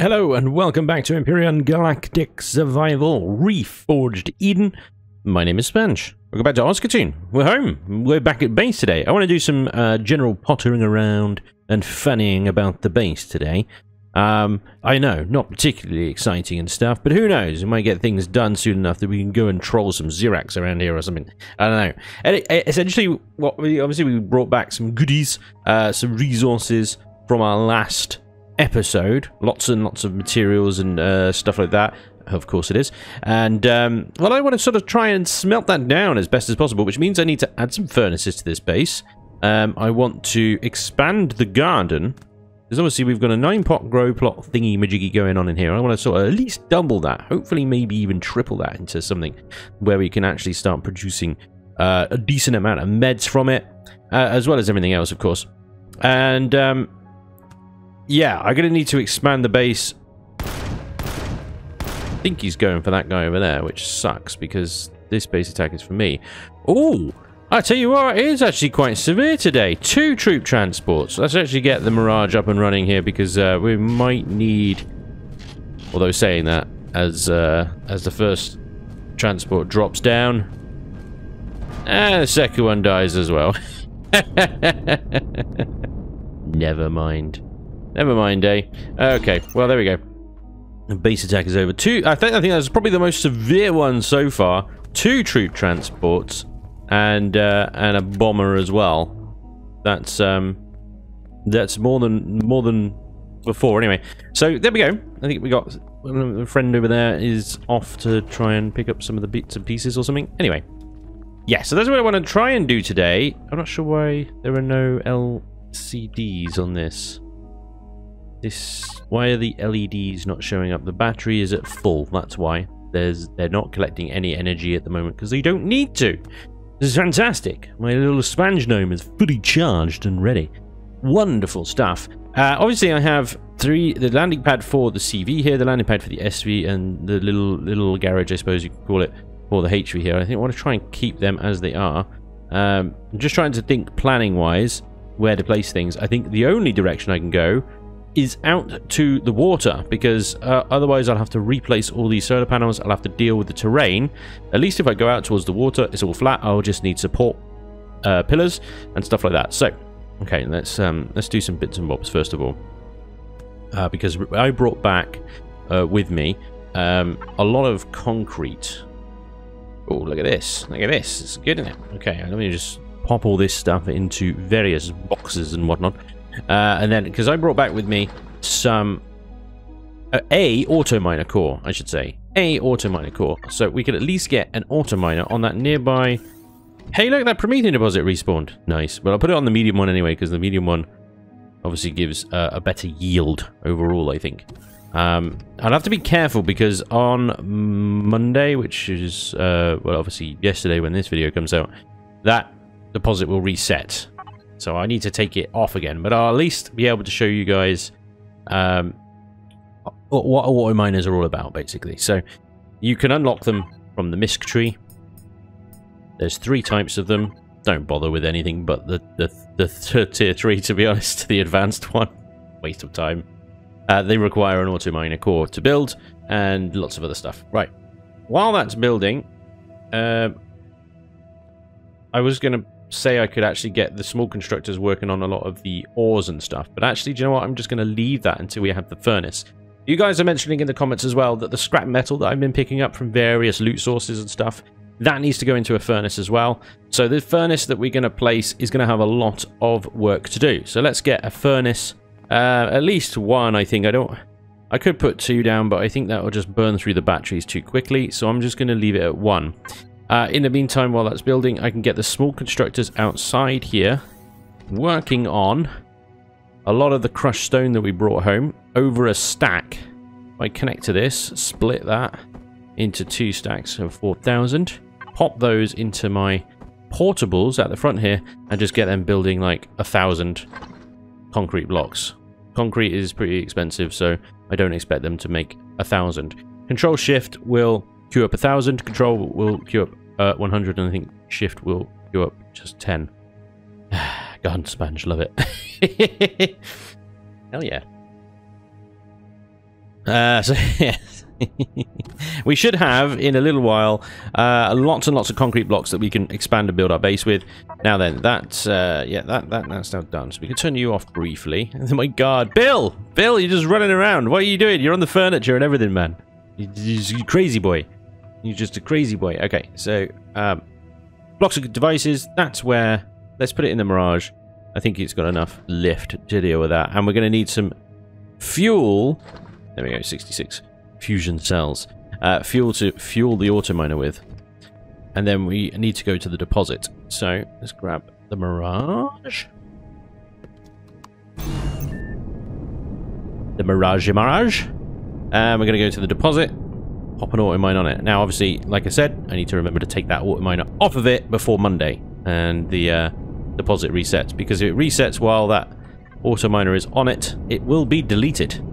Hello and welcome back to Empyrion Galactic Survival Reforged Eden. My name is Spanj. Welcome back to Oscartoon. We're home. We're back at base today. I want to do some uh, general pottering around and funnying about the base today. Um, I know, not particularly exciting and stuff, but who knows? We might get things done soon enough that we can go and troll some Zirax around here or something. I don't know. And it, it, essentially, what we obviously we brought back some goodies, uh, some resources from our last episode. Lots and lots of materials and uh, stuff like that. Of course it is. And, um, well, I want to sort of try and smelt that down as best as possible, which means I need to add some furnaces to this base. Um, I want to expand the garden. Because obviously we've got a nine-pot grow plot thingy-majiggy going on in here. I want to sort of at least double that. Hopefully maybe even triple that into something where we can actually start producing uh, a decent amount of meds from it. Uh, as well as everything else, of course. And, um, yeah, I'm going to need to expand the base. I think he's going for that guy over there, which sucks because this base attack is for me. Oh, I tell you what, it is actually quite severe today. Two troop transports. Let's actually get the Mirage up and running here because uh, we might need... Although saying that, as uh, as the first transport drops down, and the second one dies as well. Never mind. Never mind, eh? Okay, well, there we go. The base attack is over. Two, I think, I think that's probably the most severe one so far. Two troop transports and uh, and a bomber as well. That's um, that's more than more than before. Anyway, so there we go. I think we got a friend over there is off to try and pick up some of the bits and pieces or something. Anyway, yeah. So that's what I want to try and do today. I'm not sure why there are no LCDs on this. This why are the LEDs not showing up? The battery is at full. That's why. There's they're not collecting any energy at the moment because they don't need to. This is fantastic. My little sponge gnome is fully charged and ready. Wonderful stuff. Uh, obviously, I have three the landing pad for the CV here, the landing pad for the SV, and the little little garage, I suppose you could call it, for the HV here. I think I want to try and keep them as they are. Um, I'm just trying to think planning wise where to place things. I think the only direction I can go is out to the water because uh, otherwise I'll have to replace all these solar panels. I'll have to deal with the terrain. At least if I go out towards the water, it's all flat. I'll just need support uh, pillars and stuff like that. So, okay, let's um, let's do some bits and bobs first of all, uh, because I brought back uh, with me um, a lot of concrete. Oh, look at this! Look at this! It's good, isn't it? Okay, let me just pop all this stuff into various boxes and whatnot. Uh, and then, because I brought back with me some... Uh, a auto miner core, I should say. A auto miner core. So we could at least get an auto miner on that nearby... Hey, look, that Promethium deposit respawned. Nice. But I'll put it on the medium one anyway, because the medium one obviously gives uh, a better yield overall, I think. Um, I'll have to be careful because on Monday, which is, uh, well, obviously yesterday when this video comes out, that deposit will reset. So I need to take it off again, but I'll at least be able to show you guys um, what auto miners are all about, basically. So you can unlock them from the misc tree. There's three types of them. Don't bother with anything but the, the, the tier 3, to be honest, the advanced one. Waste of time. Uh, they require an auto miner core to build, and lots of other stuff. Right. While that's building, uh, I was going to say I could actually get the small constructors working on a lot of the ores and stuff. But actually, do you know what? I'm just going to leave that until we have the furnace. You guys are mentioning in the comments as well that the scrap metal that I've been picking up from various loot sources and stuff, that needs to go into a furnace as well. So the furnace that we're going to place is going to have a lot of work to do. So let's get a furnace, uh, at least one, I think. I don't... I could put two down, but I think that will just burn through the batteries too quickly. So I'm just going to leave it at one. Uh, in the meantime, while that's building, I can get the small constructors outside here working on a lot of the crushed stone that we brought home over a stack. I connect to this, split that into two stacks of 4,000, pop those into my portables at the front here, and just get them building like a thousand concrete blocks. Concrete is pretty expensive, so I don't expect them to make a thousand. Control Shift will queue up a thousand, Control will queue up uh, 100, and I think Shift will queue up just 10. God, Sponge, love it. Hell yeah. Uh, so, yeah. we should have, in a little while, uh, lots and lots of concrete blocks that we can expand and build our base with. Now then, that's, uh, yeah, that, that that's now done. So we can turn you off briefly. Oh my god, Bill! Bill, you're just running around. What are you doing? You're on the furniture and everything, man. You, you crazy boy. You're just a crazy boy. Okay, so, um, blocks of devices, that's where, let's put it in the Mirage. I think it's got enough lift to deal with that. And we're going to need some fuel. There we go, 66 fusion cells. Uh, fuel to fuel the auto miner with. And then we need to go to the deposit. So let's grab the Mirage. The Mirage Mirage. And we're going to go to the deposit. Pop an auto mine on it. Now, obviously, like I said, I need to remember to take that auto miner off of it before Monday. And the uh, deposit resets. Because if it resets while that auto miner is on it, it will be deleted.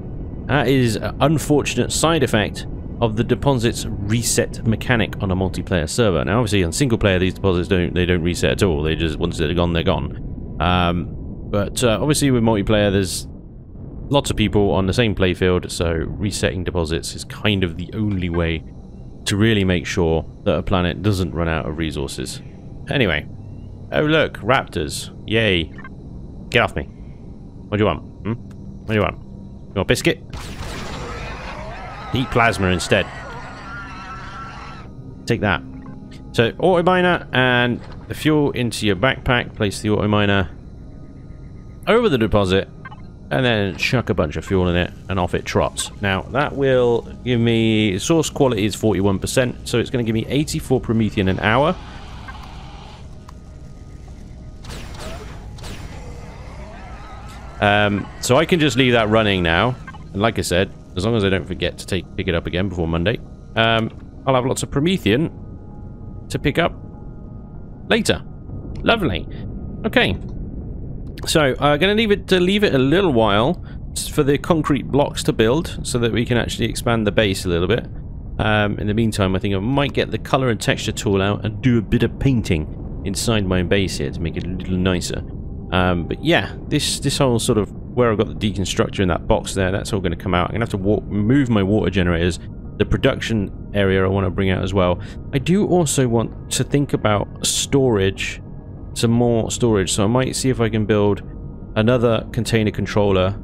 That is an unfortunate side effect of the deposits reset mechanic on a multiplayer server. Now, obviously, on single player, these deposits don't they don't reset at all. They just once they're gone, they're gone. Um, but uh, obviously, with multiplayer, there's lots of people on the same playfield, so resetting deposits is kind of the only way to really make sure that a planet doesn't run out of resources. Anyway, oh look, raptors! Yay! Get off me! What do you want? Hmm? What do you want? You want biscuit? Eat plasma instead. Take that. So, auto miner and the fuel into your backpack. Place the auto miner over the deposit and then chuck a bunch of fuel in it and off it trots. Now, that will give me... Source quality is 41%, so it's going to give me 84 Promethium an hour. Um, so I can just leave that running now. And like I said, as long as I don't forget to take pick it up again before Monday, um, I'll have lots of Promethium to pick up later. Lovely. Okay. So I'm uh, going to leave it to leave it a little while for the concrete blocks to build so that we can actually expand the base a little bit. Um, in the meantime, I think I might get the color and texture tool out and do a bit of painting inside my base here to make it a little nicer. Um, but yeah, this this whole sort of where I've got the deconstructor in that box there, that's all going to come out. I'm going to have to walk, move my water generators. The production area I want to bring out as well. I do also want to think about storage, some more storage. So I might see if I can build another container controller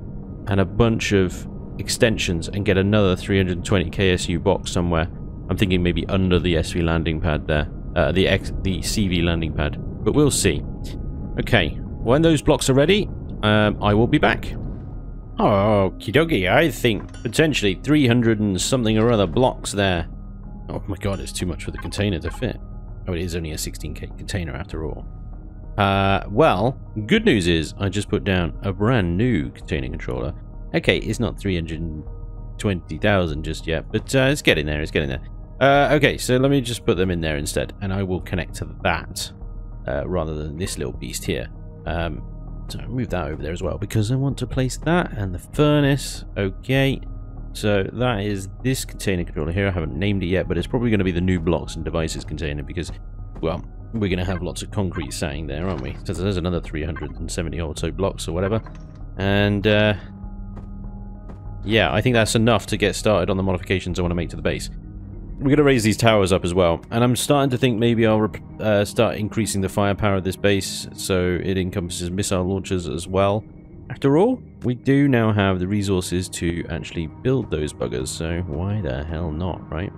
and a bunch of extensions and get another 320 KSU box somewhere. I'm thinking maybe under the SV landing pad there, uh, the X, the CV landing pad, but we'll see. Okay, when those blocks are ready, um, I will be back. Oh, Kidogi, I think potentially 300 and something or other blocks there. Oh my god, it's too much for the container to fit. Oh, it is only a 16k container after all. Uh, well, good news is I just put down a brand new container controller. Okay, it's not 320,000 just yet, but uh, it's getting there, it's getting there. Uh, okay, so let me just put them in there instead, and I will connect to that uh, rather than this little beast here. Um, so i move that over there as well because I want to place that and the furnace. Okay. So that is this container controller here. I haven't named it yet, but it's probably going to be the new blocks and devices container because, well, we're going to have lots of concrete saying there, aren't we? So there's another 370 or so blocks or whatever. And, uh, yeah, I think that's enough to get started on the modifications I want to make to the base we're going to raise these towers up as well. And I'm starting to think maybe I'll uh, start increasing the firepower of this base so it encompasses missile launchers as well. After all, we do now have the resources to actually build those buggers, so why the hell not, right?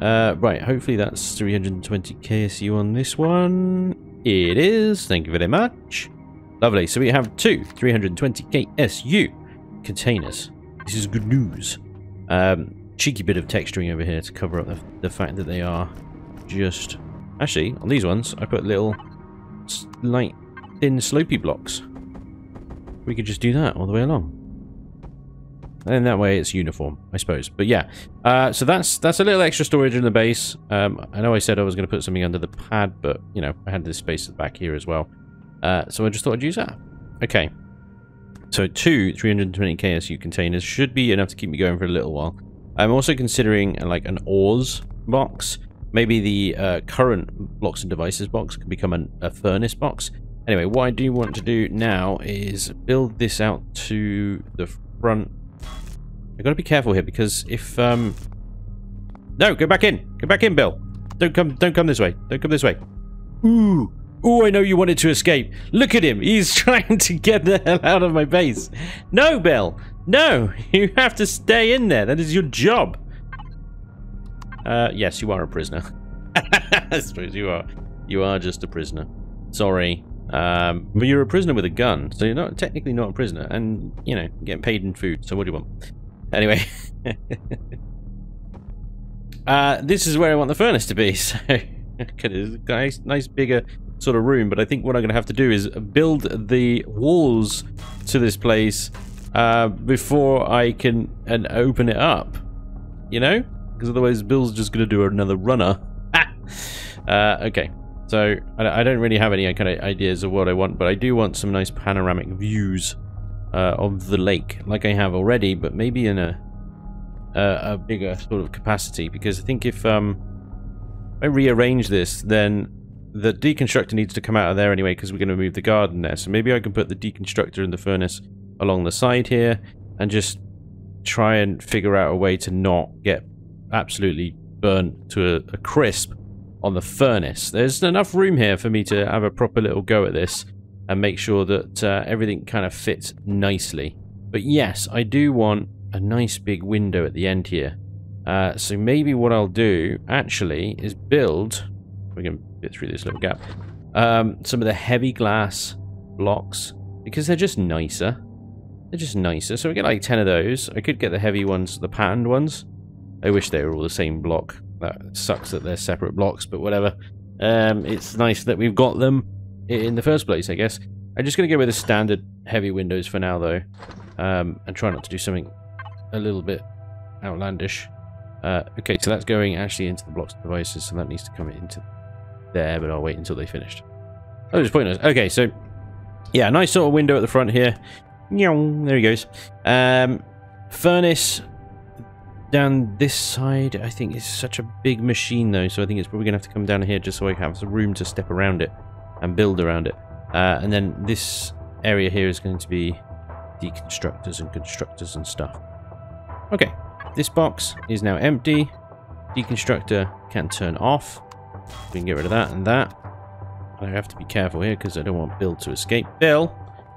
Uh, right, hopefully that's 320 KSU on this one. It is, thank you very much. Lovely, so we have two 320 KSU containers. This is good news. Um, cheeky bit of texturing over here to cover up the, the fact that they are just... Actually, on these ones, I put little light thin slopey blocks. We could just do that all the way along. And that way it's uniform, I suppose. But yeah, uh, so that's that's a little extra storage in the base. Um, I know I said I was going to put something under the pad, but, you know, I had this space at the back here as well. Uh, so I just thought I'd use that. Okay. So two 320 KSU containers should be enough to keep me going for a little while. I'm also considering uh, like an ores box. Maybe the uh, current blocks and devices box can become an, a furnace box. Anyway, what I do want to do now is build this out to the front I gotta be careful here because if um No, go back in. Go back in, Bill. Don't come don't come this way. Don't come this way. Ooh. Ooh, I know you wanted to escape. Look at him. He's trying to get the hell out of my base. No, Bill. No. You have to stay in there. That is your job. Uh, yes, you are a prisoner. I suppose you are. You are just a prisoner. Sorry. Um, but you're a prisoner with a gun, so you're not technically not a prisoner, and you know, getting paid in food. So what do you want? Anyway, uh, this is where I want the furnace to be. So, nice, nice bigger sort of room. But I think what I'm going to have to do is build the walls to this place uh, before I can and open it up. You know, because otherwise Bill's just going to do another runner. uh, okay. So I, don't really have any kind of ideas of what I want, but I do want some nice panoramic views uh, of the lake, like I have already, but maybe in a, a, a bigger sort of capacity. Because I think if um, I rearrange this, then the deconstructor needs to come out of there anyway, because we're going to move the garden there. So maybe I can put the deconstructor and the furnace along the side here, and just try and figure out a way to not get absolutely burnt to a, a crisp on the furnace. There's enough room here for me to have a proper little go at this and make sure that uh, everything kind of fits nicely. But yes, I do want a nice big window at the end here. Uh, so maybe what I'll do actually is build, we can get through this little gap, um, some of the heavy glass blocks because they're just nicer. They're just nicer. So we get like 10 of those. I could get the heavy ones, the patterned ones. I wish they were all the same block. That sucks that they're separate blocks, but whatever. Um, it's nice that we've got them in the first place, I guess. I'm just going to go with the standard heavy windows for now, though. Um, and try not to do something a little bit outlandish. Uh, okay, so that's going actually into the blocks devices, so that needs to come into there, but I'll wait until they finished. Oh, just pointless. Okay, so yeah, nice sort of window at the front here. There he goes. Um, furnace down this side, I think it's such a big machine though, so I think it's probably going to have to come down here just so I have some room to step around it and build around it. Uh, and then this area here is going to be deconstructors and constructors and stuff. Okay, this box is now empty. Deconstructor can turn off. We can get rid of that and that. I have to be careful here because I don't want Bill to escape. Bill,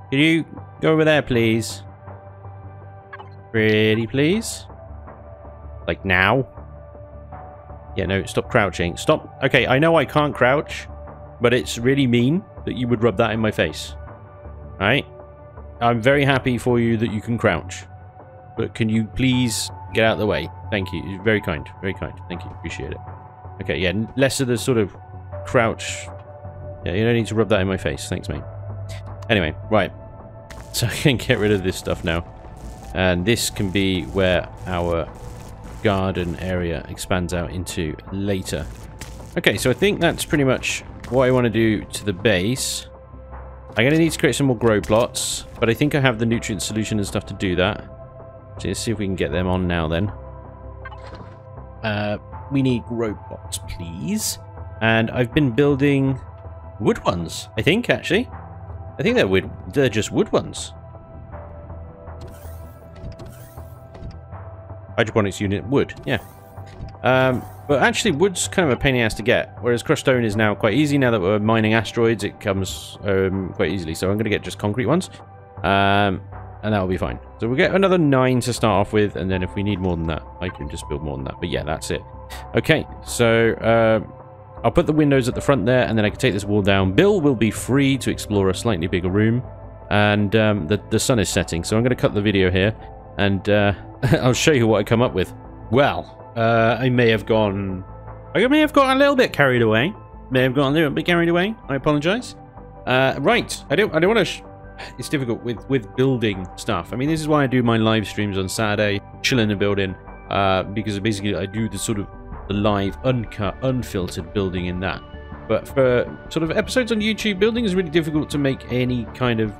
can you go over there, please? Pretty please? Like now? Yeah, no, stop crouching. Stop. Okay, I know I can't crouch, but it's really mean that you would rub that in my face. Alright? I'm very happy for you that you can crouch. But can you please get out of the way? Thank you. Very kind. Very kind. Thank you. Appreciate it. Okay, yeah, less of the sort of crouch. Yeah, you don't need to rub that in my face. Thanks, mate. Anyway, right. So I can get rid of this stuff now. And this can be where our garden area expands out into later. Okay, so I think that's pretty much what I want to do to the base. I'm going to need to create some more grow plots, but I think I have the nutrient solution and stuff to do that. So let's see if we can get them on now then. Uh, we need grow plots, please. And I've been building wood ones, I think, actually. I think they're wood. They're just wood ones. hydroponics unit wood. Yeah. Um, but actually, wood's kind of a pain in the ass to get, whereas crushed stone is now quite easy. Now that we're mining asteroids, it comes um, quite easily. So I'm going to get just concrete ones, um, and that will be fine. So we'll get another nine to start off with, and then if we need more than that, I can just build more than that. But yeah, that's it. Okay, so uh, I'll put the windows at the front there, and then I can take this wall down. Bill will be free to explore a slightly bigger room, and um, the, the sun is setting, so I'm going to cut the video here, and... Uh, I'll show you what I come up with. Well, uh, I may have gone... I may have got a little bit carried away. May have gone a little bit carried away. I apologize. Uh, right. I don't. I don't want to. it's difficult with with building stuff. I mean, this is why I do my live streams on Saturday, chilling in the building, uh, because basically I do the sort of the live, uncut, unfiltered building in that. But for sort of episodes on YouTube, building is really difficult to make any kind of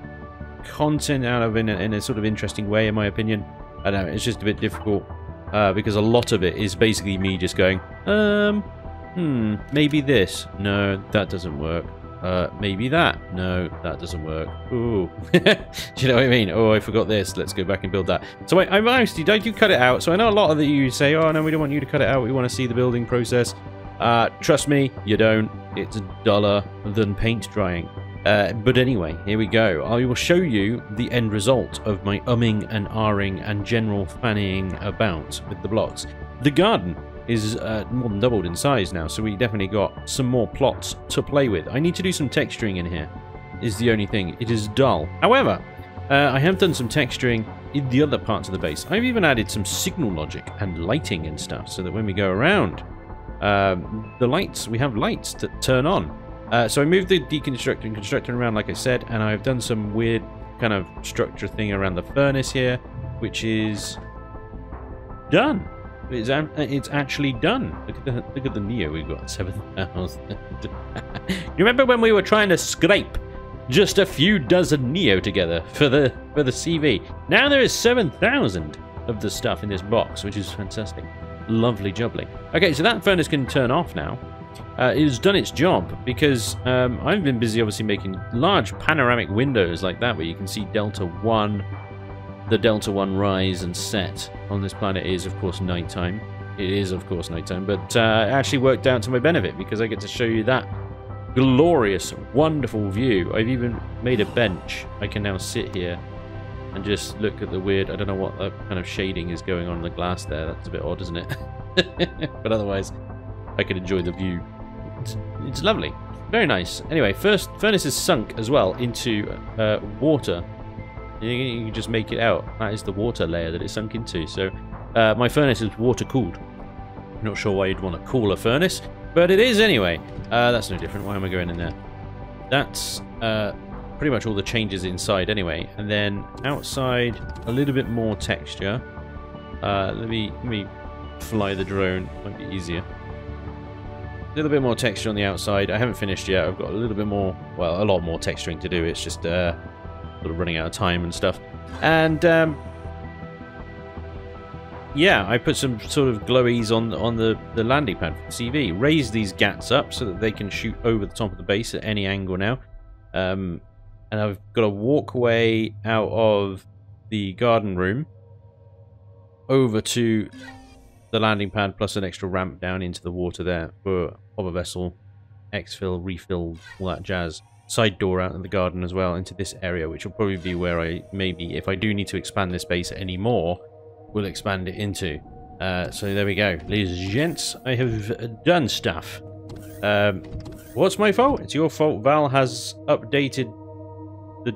content out of in a, in a sort of interesting way, in my opinion. I don't know, it's just a bit difficult uh, because a lot of it is basically me just going, um, hmm, maybe this. No, that doesn't work. Uh, maybe that. No, that doesn't work. Ooh. Do you know what I mean? Oh, I forgot this. Let's go back and build that. So I, I'm honestly, don't you cut it out? So I know a lot of you say, oh, no, we don't want you to cut it out. We want to see the building process. Uh, trust me, you don't. It's duller than paint drying. Uh, but anyway, here we go. I will show you the end result of my umming and ahring and general fannying about with the blocks. The garden is uh, more than doubled in size now, so we definitely got some more plots to play with. I need to do some texturing in here, is the only thing. It is dull. However, uh, I have done some texturing in the other parts of the base. I've even added some signal logic and lighting and stuff, so that when we go around, um, the lights, we have lights that turn on. Uh, so I moved the deconstructor and constructor around, like I said, and I've done some weird kind of structure thing around the furnace here, which is done. It's, it's actually done. Look at the look at the Neo we've got seven thousand. you remember when we were trying to scrape just a few dozen Neo together for the for the CV? Now there is seven thousand of the stuff in this box, which is fantastic. Lovely jubbly. Okay, so that furnace can turn off now. Uh, it has done its job because um, I've been busy obviously making large panoramic windows like that where you can see Delta 1 the Delta 1 rise and set on this planet is, of course, nighttime. It is, of course, nighttime, but uh, it actually worked out to my benefit because I get to show you that glorious, wonderful view. I've even made a bench. I can now sit here and just look at the weird, I don't know what kind of shading is going on in the glass there. That's a bit odd, isn't it? but otherwise, I can enjoy the view. It's, it's lovely. Very nice. Anyway, first furnace is sunk as well into uh, water you can just make it out. That is the water layer that it sunk into. So uh, my furnace is water cooled. Not sure why you'd want to cool a furnace, but it is anyway. Uh, that's no different. Why am I going in there? That's uh, pretty much all the changes inside anyway. And then outside, a little bit more texture. Uh, let me let me fly the drone. Might be easier. A little bit more texture on the outside. I haven't finished yet. I've got a little bit more, well, a lot more texturing to do. It's just uh, running out of time and stuff. And um, yeah, I put some sort of glowies on on the the landing pad for the CV. Raise these gats up so that they can shoot over the top of the base at any angle now. Um, and I've got a walkway out of the garden room over to the landing pad plus an extra ramp down into the water there for hover vessel, exfil, refill, all that jazz side door out in the garden as well into this area, which will probably be where I maybe, if I do need to expand this base anymore, will expand it into. Uh, so there we go. Ladies and gents, I have done stuff. Um, what's my fault? It's your fault. Val has updated the...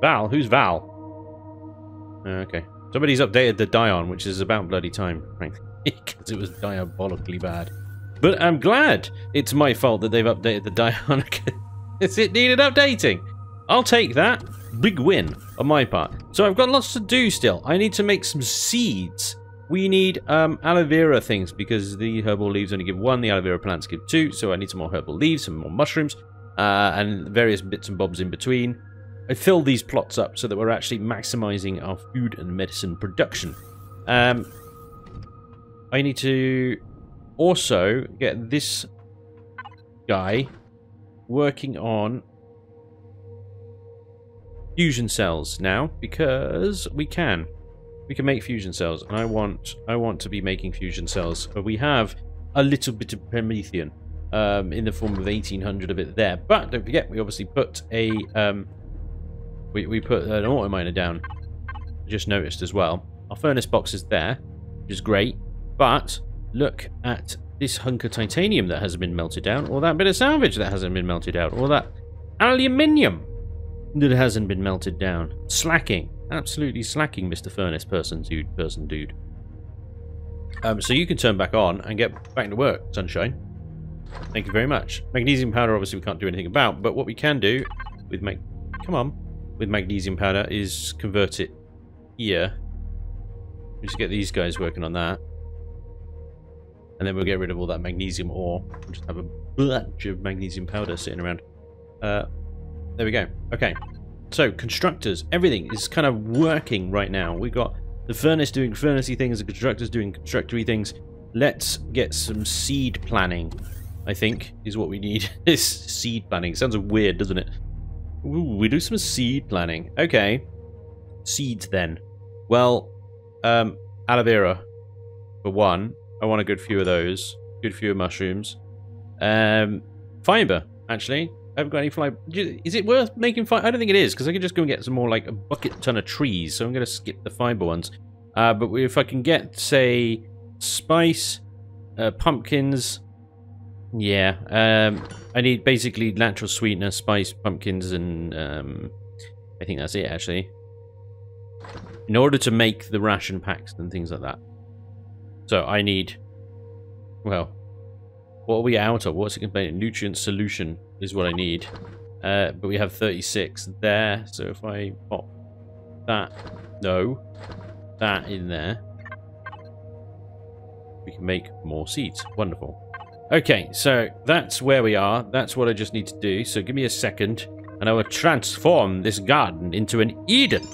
Val? Who's Val? Uh, okay. Somebody's updated the Dion, which is about bloody time, frankly, because it was diabolically bad. But I'm glad it's my fault that they've updated the Dion it needed updating. I'll take that. Big win on my part. So I've got lots to do still. I need to make some seeds. We need um, aloe vera things because the herbal leaves only give one. The aloe vera plants give two. So I need some more herbal leaves, some more mushrooms, uh, and various bits and bobs in between. I fill these plots up so that we're actually maximizing our food and medicine production. Um, I need to also get this guy working on fusion cells now because we can. We can make fusion cells, and I want I want to be making fusion cells. But we have a little bit of Promethium um, in the form of 1800 of it there. But don't forget, we obviously put a um, we we put an auto miner down. Just noticed as well. Our furnace box is there, which is great. But look at this hunk of titanium that hasn't been melted down, or that bit of salvage that hasn't been melted out, or that aluminium that hasn't been melted down. Slacking. Absolutely slacking, Mr. Furnace person, dude, person, dude. Um, so you can turn back on and get back to work, sunshine. Thank you very much. Magnesium powder, obviously, we can't do anything about, but what we can do with mag... Come on. With magnesium powder is convert it here. We Just get these guys working on that. And then we'll get rid of all that magnesium ore. We'll just have a bunch of magnesium powder sitting around. Uh, there we go. Okay. So, constructors. Everything is kind of working right now. We've got the furnace doing furnacey things, the constructors doing constructory things. Let's get some seed planning. I think, is what we need. this seed planning. Sounds weird, doesn't it? Ooh, we do some seed planning. Okay. Seeds then. Well, um, aloe vera, for one. I want a good few of those. Good few of mushrooms. Um, fiber, actually. I haven't got any fly. Is it worth making fiber? I don't think it is, because I can just go and get some more, like, a bucket ton of trees. So I'm going to skip the fiber ones. Uh, but if I can get, say, spice, uh, pumpkins, yeah. Um, I need basically natural sweetener, spice, pumpkins, and um, I think that's it, actually. In order to make the ration packs and things like that. So I need, well, what are we out of? What's it be? Nutrient solution is what I need. Uh, but we have 36 there. So if I pop that, no, that in there, we can make more seeds. Wonderful. Okay, so that's where we are. That's what I just need to do. So give me a second, and I will transform this garden into an Eden.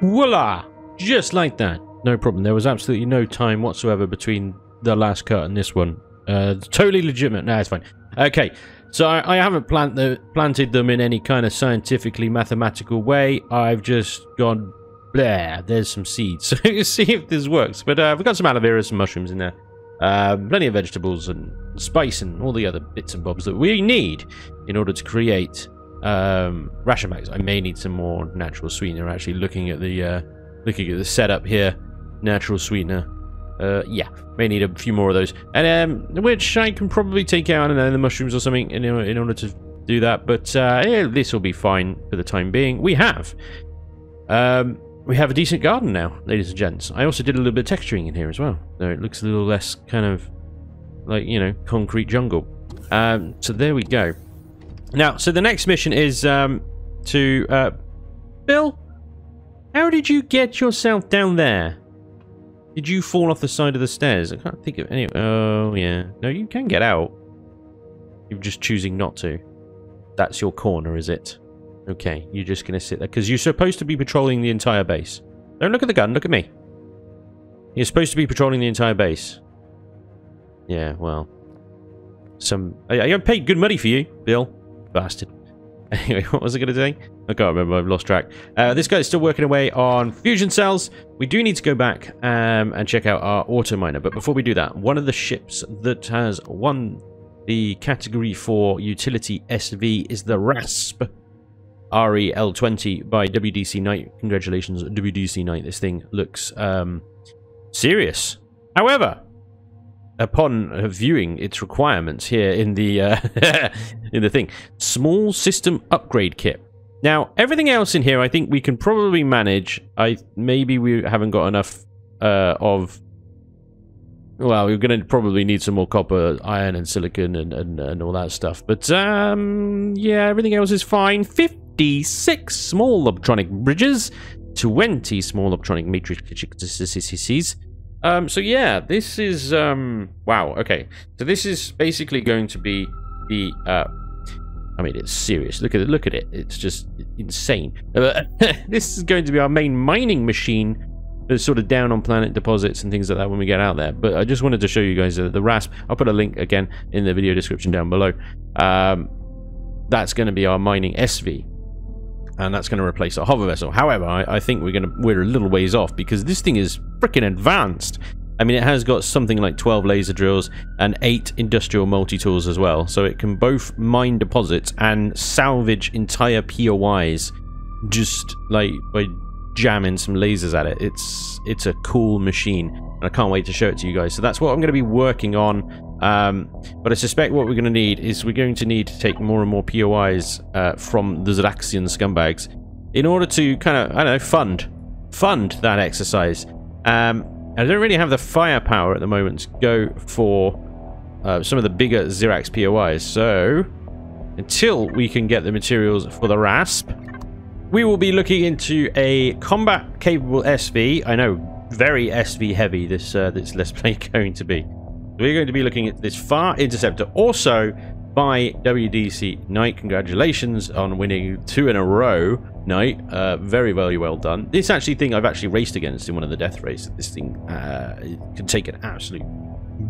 Voila! Just like that. No problem. There was absolutely no time whatsoever between the last cut and this one. Uh, totally legitimate. No, it's fine. Okay, so I, I haven't plant the, planted them in any kind of scientifically mathematical way. I've just gone, there, there's some seeds. So see if this works. But uh, we've got some aloe vera, some mushrooms in there. Um, plenty of vegetables and spice and all the other bits and bobs that we need in order to create um, ration packs. I may need some more natural sweetener. Actually, looking at the uh, looking at the setup here, natural sweetener. Uh, yeah, may need a few more of those, and um, which I can probably take out and then the mushrooms or something in, in order to do that. But uh, yeah, this will be fine for the time being. We have. Um, we have a decent garden now, ladies and gents. I also did a little bit of texturing in here as well. So it looks a little less kind of like, you know, concrete jungle. Um, so there we go. Now, so the next mission is um, to... Uh, Bill, how did you get yourself down there? Did you fall off the side of the stairs? I can't think of any... Oh, yeah. No, you can get out. You're just choosing not to. That's your corner, is it? Okay, you're just going to sit there. Because you're supposed to be patrolling the entire base. Don't look at the gun, look at me. You're supposed to be patrolling the entire base. Yeah, well. Some... I, I paid good money for you, Bill. Bastard. Anyway, what was I going to say? I can't remember, I've lost track. Uh, this guy's still working away on fusion cells. We do need to go back um, and check out our auto miner. But before we do that, one of the ships that has won the category for utility SV is the RASP. REL20 by WDC Knight. Congratulations, WDC Knight. This thing looks um, serious. However, upon viewing its requirements here in the uh, in the thing, small system upgrade kit. Now, everything else in here, I think we can probably manage. I maybe we haven't got enough uh, of. Well, we're going to probably need some more copper, iron, and silicon, and, and, and all that stuff. But um, yeah, everything else is fine. 50 56 small optronic bridges, 20 small optronic matrices. Um, so yeah, this is, um, wow, okay. So this is basically going to be the, uh, I mean, it's serious. Look at it, look at it. It's just insane. this is going to be our main mining machine sort of down on planet deposits and things like that when we get out there. But I just wanted to show you guys uh, the RASP. I'll put a link again in the video description down below. Um, that's going to be our mining SV and that's going to replace a hover vessel. However, I, I think we're going to we're a little ways off because this thing is freaking advanced. I mean, it has got something like 12 laser drills and 8 industrial multi-tools as well. So it can both mine deposits and salvage entire POIs just like by jamming some lasers at it. It's it's a cool machine. And I can't wait to show it to you guys. So that's what I'm going to be working on um, but I suspect what we're going to need is we're going to need to take more and more POIs uh, from the Ziraxian scumbags in order to kind of, I don't know, fund, fund that exercise. Um, I don't really have the firepower at the moment to go for uh, some of the bigger Zirax POIs, so until we can get the materials for the RASP, we will be looking into a combat-capable SV. I know, very SV heavy this uh, this Let's Play going to be. We're going to be looking at this Farr Interceptor, also by WDC Knight. Congratulations on winning two in a row, Knight. Uh, very, very well done. This actually thing I've actually raced against in one of the death races. This thing uh, can take an absolute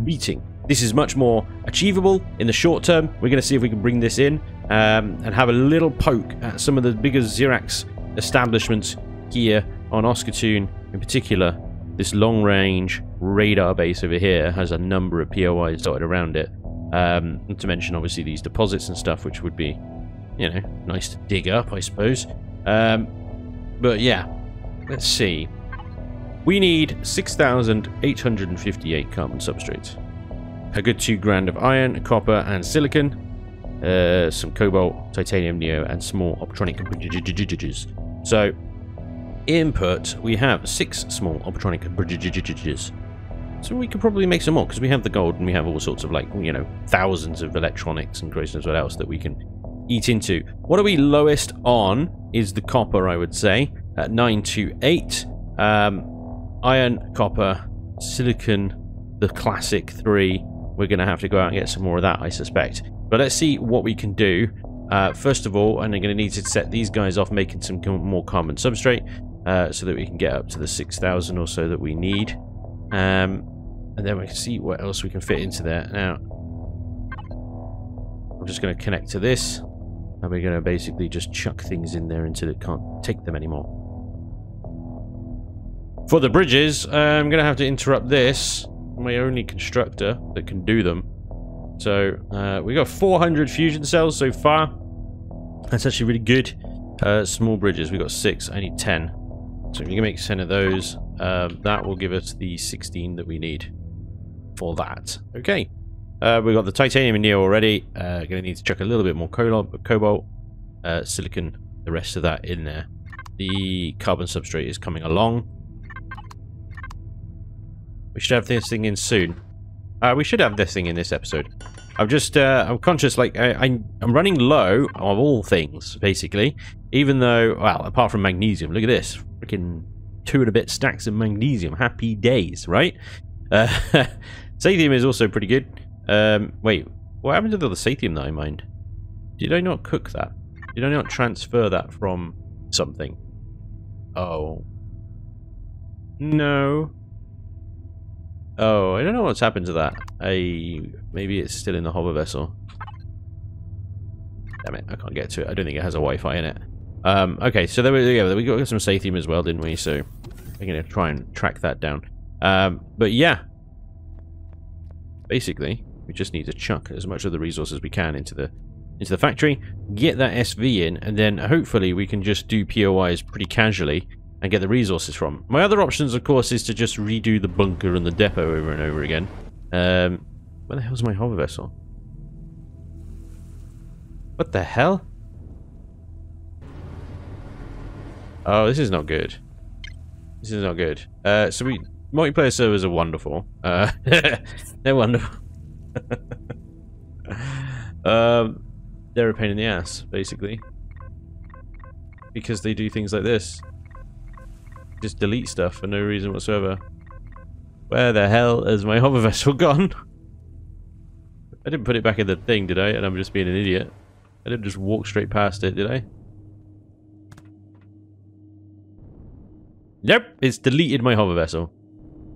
beating this is much more achievable in the short term. We're going to see if we can bring this in um, and have a little poke at some of the bigger Zirax establishments here on Oscartoon in particular. This long-range radar base over here has a number of POIs dotted around it. Um, to mention, obviously, these deposits and stuff, which would be, you know, nice to dig up, I suppose. Um, but yeah, let's see. We need 6,858 carbon substrates. A good two grand of iron, copper, and silicon. Uh, some cobalt, titanium neo, and small optronic. So, input, we have six small optronic bridges. So we could probably make some more, because we have the gold, and we have all sorts of, like, you know, thousands of electronics and Christ knows what else that we can eat into. What are we lowest on is the copper, I would say, at 928. Um, iron, copper, silicon, the classic three. We're going to have to go out and get some more of that, I suspect. But let's see what we can do. Uh, first of all, and I'm going to need to set these guys off making some more carbon substrate uh, so that we can get up to the 6,000 or so that we need. Um, and then we can see what else we can fit into there. Now, I'm just going to connect to this. And we're going to basically just chuck things in there until it can't take them anymore. For the bridges, I'm going to have to interrupt this. My only constructor that can do them. So, uh, we got 400 fusion cells so far. That's actually really good. Uh, small bridges, we got six. I need 10. So if you can make 10 of those, um, that will give us the 16 that we need for that. Okay. Uh, we've got the titanium in neo already. Uh, going to need to chuck a little bit more cobalt, uh, silicon, the rest of that in there. The carbon substrate is coming along. We should have this thing in soon. Uh, we should have this thing in this episode. I'm just, uh, I'm conscious, like, I, I'm, I'm running low of all things, basically. Even though, well, apart from magnesium, look at this. Freaking two and a bit stacks of magnesium. Happy days, right? Uh, Sathium is also pretty good. Um, wait, what happened to the other Sathium that I mined? Did I not cook that? Did I not transfer that from something? Oh. No. Oh, I don't know what's happened to that. I maybe it's still in the hover vessel. Damn it, I can't get to it. I don't think it has a Wi-Fi in it. Um, okay, so there we go. We got some Sathium as well, didn't we? So I'm gonna try and track that down. Um, but yeah, basically, we just need to chuck as much of the resources we can into the into the factory, get that SV in, and then hopefully we can just do POIs pretty casually and get the resources from. My other options, of course, is to just redo the bunker and the depot over and over again. Um, where the hell's my hover vessel? What the hell? Oh, this is not good. This is not good. Uh, so we multiplayer servers are wonderful. Uh, they're wonderful. um, they're a pain in the ass, basically, because they do things like this just delete stuff for no reason whatsoever. Where the hell has my hover vessel gone? I didn't put it back in the thing, did I? And I'm just being an idiot. I didn't just walk straight past it, did I? Nope, it's deleted my hover vessel.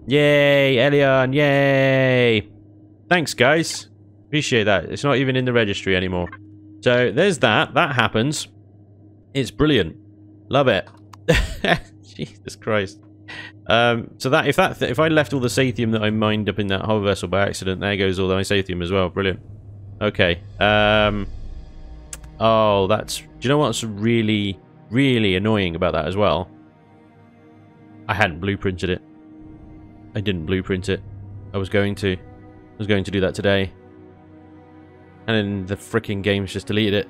Yay, Eleon, yay! Thanks, guys. Appreciate that. It's not even in the registry anymore. So, there's that. That happens. It's brilliant. Love it. Jesus Christ. Um, so that if that if I left all the sathium that I mined up in that hover vessel by accident, there goes all my sathium as well. Brilliant. Okay. Um, oh, that's. Do you know what's really, really annoying about that as well? I hadn't blueprinted it. I didn't blueprint it. I was going to. I was going to do that today. And then the freaking game's just deleted it.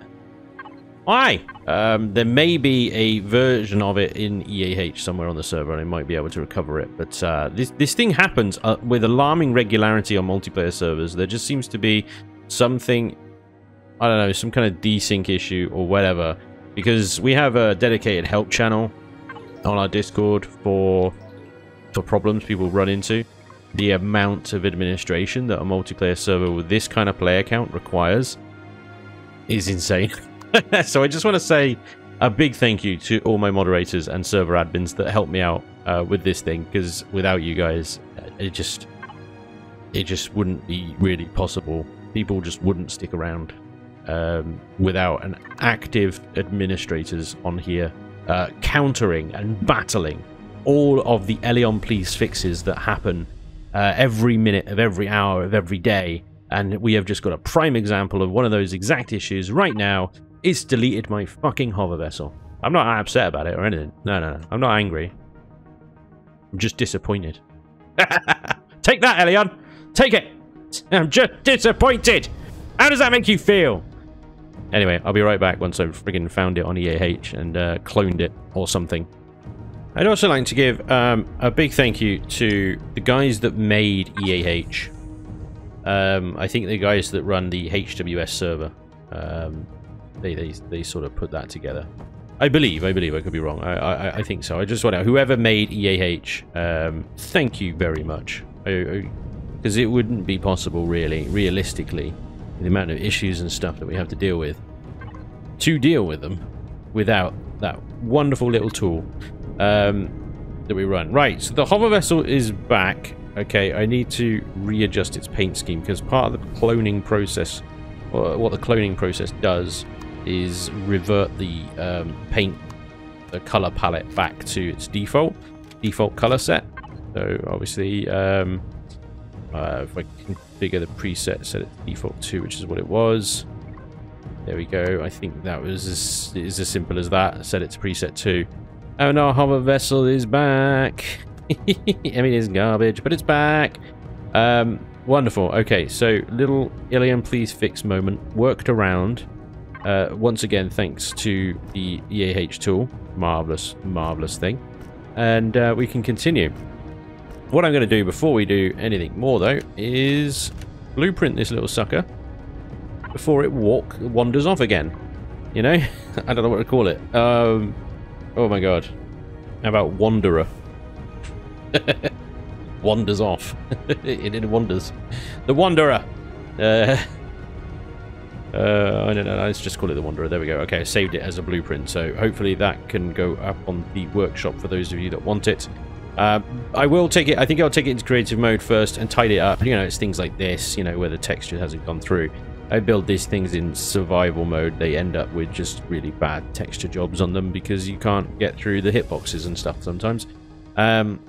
Why? Um, there may be a version of it in EAH somewhere on the server, and I might be able to recover it. But uh, this this thing happens uh, with alarming regularity on multiplayer servers. There just seems to be something, I don't know, some kind of desync issue or whatever. Because we have a dedicated help channel on our Discord for for problems people run into. The amount of administration that a multiplayer server with this kind of player count requires is insane. so I just want to say a big thank you to all my moderators and server admins that helped me out uh, with this thing because without you guys, uh, it just it just wouldn't be really possible. People just wouldn't stick around um, without an active administrators on here uh, countering and battling all of the Eleon Please fixes that happen uh, every minute of every hour of every day. And we have just got a prime example of one of those exact issues right now. It's deleted my fucking hover vessel. I'm not upset about it or anything. No, no, no. I'm not angry. I'm just disappointed. Take that, Eleon! Take it! I'm just disappointed! How does that make you feel? Anyway, I'll be right back once I've friggin' found it on EAH and uh, cloned it or something. I'd also like to give um, a big thank you to the guys that made EAH. Um, I think the guys that run the HWS server. Um, they, they, they sort of put that together. I believe, I believe, I could be wrong. I, I, I think so. I just want to, whoever made EAH, um, thank you very much. Because it wouldn't be possible, really, realistically, the amount of issues and stuff that we have to deal with, to deal with them without that wonderful little tool um, that we run. Right, so the hover vessel is back. Okay, I need to readjust its paint scheme because part of the cloning process, or what the cloning process does, is revert the um, paint, the color palette back to its default, default color set. So obviously, um, uh, if I configure the preset, set it to default 2, which is what it was. There we go. I think that was as, is as simple as that. Set it to preset 2. Oh no, hover vessel is back. I mean, it's garbage, but it's back. Um, wonderful. Okay, so little Eleon please fix moment worked around. Uh, once again, thanks to the EAH tool. Marvelous, marvelous thing. And uh, we can continue. What I'm going to do before we do anything more, though, is blueprint this little sucker before it walk wanders off again. You know? I don't know what to call it. Um, oh my god. How about Wanderer? wanders off. it, it wanders. The Wanderer! Uh, uh, I don't know, let's just call it the Wanderer. There we go. Okay, I saved it as a blueprint, so hopefully that can go up on the workshop for those of you that want it. Uh, I will take it, I think I'll take it into creative mode first and tidy it up. You know, it's things like this, you know, where the texture hasn't gone through. I build these things in survival mode, they end up with just really bad texture jobs on them because you can't get through the hitboxes and stuff sometimes. Um,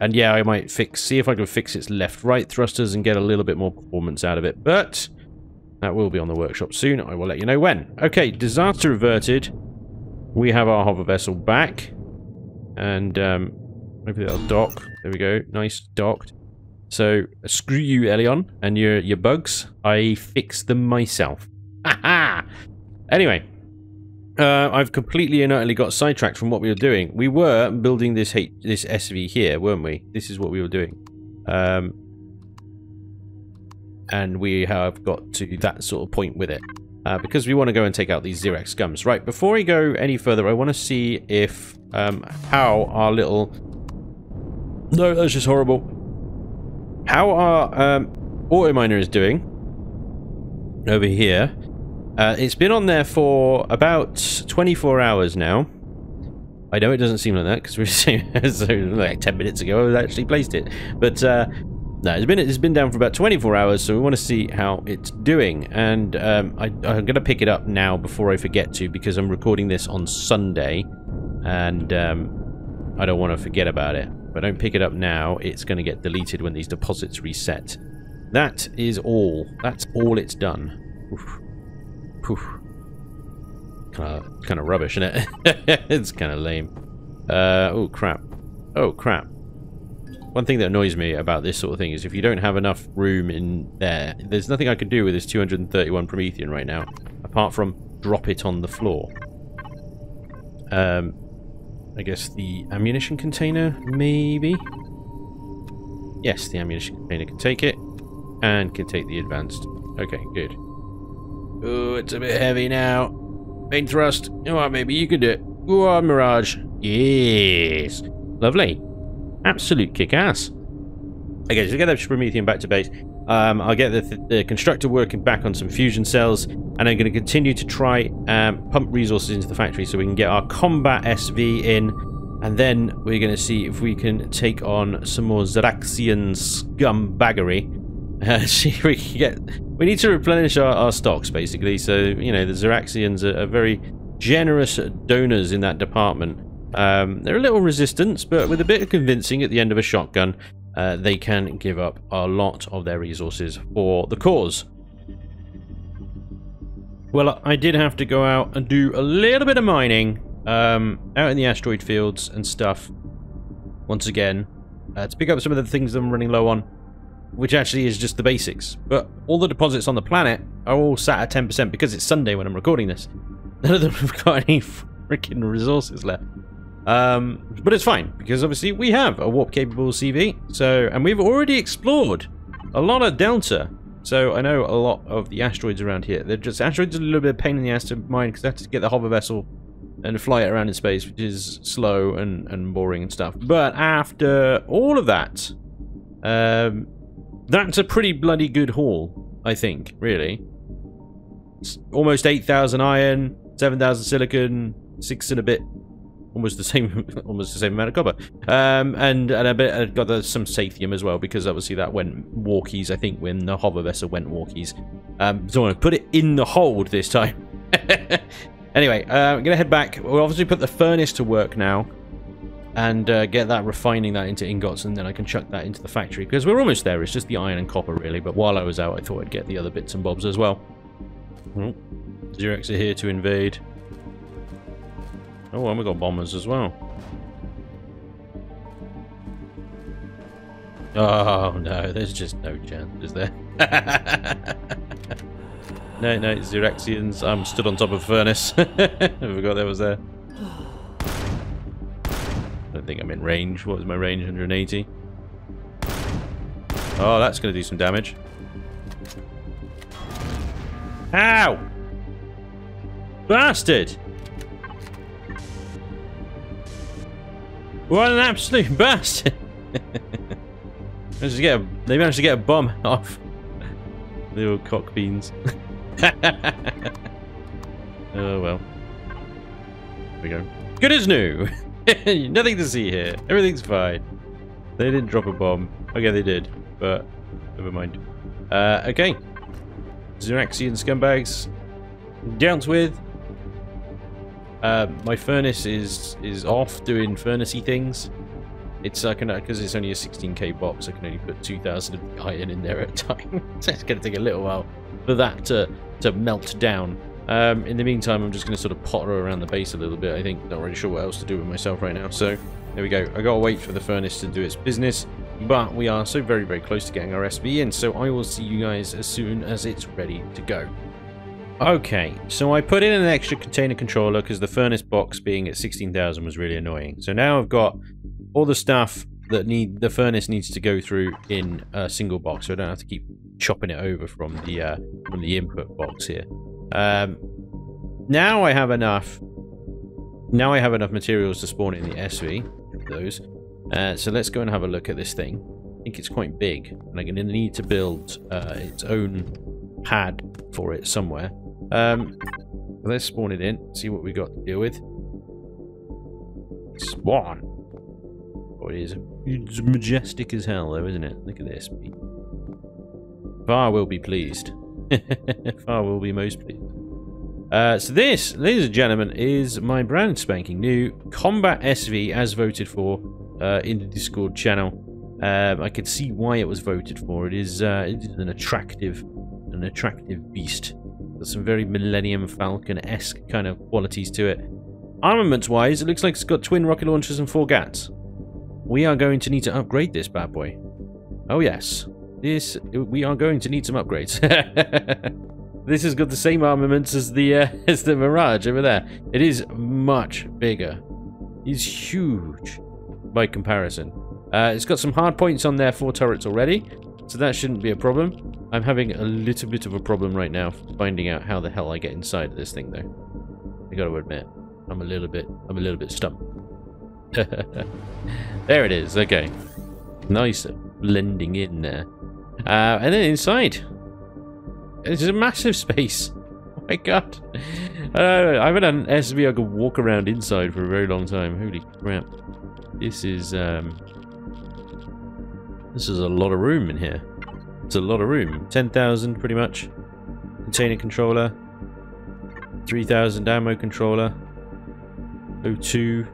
and yeah, I might fix, see if I can fix its left-right thrusters and get a little bit more performance out of it. But that will be on the workshop soon. I will let you know when. Okay, disaster averted. We have our hover vessel back. And um, Maybe that'll dock. There we go. Nice docked. So, screw you, Eleon, and your your bugs. I fix them myself. Ha Anyway, uh, I've completely and utterly got sidetracked from what we were doing. We were building this H this SV here, weren't we? This is what we were doing. Um, and we have got to that sort of point with it. Uh, because we want to go and take out these Zirax scums. Right, before we go any further, I want to see if um, how our little no, that's just horrible. How our um, auto miner is doing over here. Uh, it's been on there for about 24 hours now. I know it doesn't seem like that because we're saying so like 10 minutes ago I actually placed it. But uh, no, it's been it's been down for about 24 hours, so we want to see how it's doing. And um, I, I'm going to pick it up now before I forget to because I'm recording this on Sunday, and um, I don't want to forget about it. If I don't pick it up now, it's going to get deleted when these deposits reset. That is all. That's all it's done. Oof. Oof. Kind of, kind of rubbish, isn't it? it's kind of lame. Uh, oh, crap. Oh, crap. One thing that annoys me about this sort of thing is if you don't have enough room in there, there's nothing I can do with this 231 Promethium right now, apart from drop it on the floor. Um, I guess the ammunition container, maybe? Yes, the ammunition container can take it. And can take the advanced. Okay, good. Oh, it's a bit heavy now. Main thrust. Come on, maybe you can do it. Go on, Mirage. Yes. Lovely. Absolute kick-ass. Okay, so we get that Promethium back to base. Um, I'll get the, th the, constructor working back on some fusion cells, and I'm going to continue to try um, pump resources into the factory so we can get our combat SV in, and then we're going to see if we can take on some more Ziraxian scumbaggery Uh, we can get. We need to replenish our, our stocks, basically. So you know, the Ziraxians are, are very generous donors in that department. Um, they're a little resistant, but with a bit of convincing at the end of a shotgun, uh, they can give up a lot of their resources for the cause. Well, I did have to go out and do a little bit of mining um, out in the asteroid fields and stuff. Once again, uh, to pick up some of the things I'm running low on, which actually is just the basics. But all the deposits on the planet are all sat at 10% because it's Sunday when I'm recording this. None of them have got any freaking resources left. Um, but it's fine because obviously we have a warp capable CV. So, and we've already explored a lot of Delta. So I know a lot of the asteroids around here. They're just asteroids are a little bit of pain in the ass to mine because I have to get the hover vessel and fly it around in space, which is slow and, and boring and stuff. But after all of that, um, that's a pretty bloody good haul, I think, really. It's almost 8,000 iron, 7,000 silicon, 6 and a bit almost the same almost the same amount of copper. Um, and and a bit I got the, some sathium as well because obviously that went walkies I think when the hover vessel went walkies. Um, so I'm to put it in the hold this time. Anyway uh, I'm gonna head back. We'll obviously put the furnace to work now and uh, get that refining that into ingots and then I can chuck that into the factory because we're almost there. It's just the iron and copper really. But while I was out I thought I'd get the other bits and bobs as well. Oh, Zirax are here to invade Oh, and we got bombers as well. Oh no, there's just no chance, is there? no, no, Ziraxians. I'm stood on top of a furnace. I forgot that was there. I don't think I'm in range. What is my range? 180. Oh, that's going to do some damage. Ow! Bastard! What an absolute bastard! get a, they managed to get a bomb off. Little cock beans. oh well. There we go. Good as new! Nothing to see here. Everything's fine. They didn't drop a bomb. Okay, they did, but never mind. Uh, okay. Ziraxian scumbags dealt with. Uh, my furnace is is off doing furnacey things. It's uh, because it's only a 16k box. I can only put 2,000 iron in there at a time. so it's going to take a little while for that to to melt down. Um, in the meantime, I'm just going to sort of potter around the base a little bit. I think not really sure what else to do with myself right now. So there we go. I got to wait for the furnace to do its business, but we are so very very close to getting our SV in. So I will see you guys as soon as it's ready to go. Okay, so I put in an extra container controller because the furnace box being at 16,000 was really annoying. So now I've got all the stuff that need the furnace needs to go through in a single box, so I don't have to keep chopping it over from the uh, from the input box here. Um, now I have enough. Now I have enough materials to spawn in the SV. Those. Uh, so let's go and have a look at this thing. I think it's quite big, and I'm going to need to build uh, its own pad for it somewhere. Um, let's spawn it in, see what we got to deal with. Spawn. Oh, it is. It's majestic as hell, though, isn't it? Look at this. Farr will be pleased. Farr will be most pleased. Uh, so this, ladies and gentlemen, is my brand spanking new Combat SV as voted for uh, in the Discord channel. Um, I can see why it was voted for. It is, uh, it is an attractive, an attractive beast. Got some very Millennium Falcon-esque kind of qualities to it. Armaments-wise, it looks like it's got twin rocket launchers and four GATs. We are going to need to upgrade this bad boy. Oh yes, this we are going to need some upgrades. this has got the same armaments as the uh, as the Mirage over there. It is much bigger. It's huge by comparison. Uh, it's got some hard points on there for turrets already, so that shouldn't be a problem. I'm having a little bit of a problem right now finding out how the hell I get inside of this thing though. I gotta admit, I'm a little bit, I'm a little bit stumped. there it is, okay. Nice blending in there. Uh, and then inside, it's a massive space. Oh my god. Uh, I haven't had an SV I could walk around inside for a very long time. Holy crap. This is, um... This is a lot of room in here. It's a lot of room. 10,000 pretty much. Container controller. 3,000 ammo controller. O2.